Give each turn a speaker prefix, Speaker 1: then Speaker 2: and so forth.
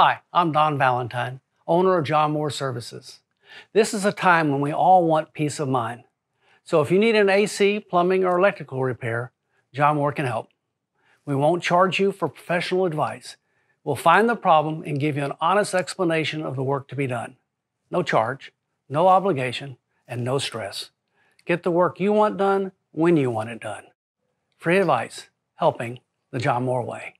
Speaker 1: Hi, I'm Don Valentine, owner of John Moore Services. This is a time when we all want peace of mind. So if you need an AC, plumbing, or electrical repair, John Moore can help. We won't charge you for professional advice. We'll find the problem and give you an honest explanation of the work to be done. No charge, no obligation, and no stress. Get the work you want done when you want it done. Free advice, helping the John Moore way.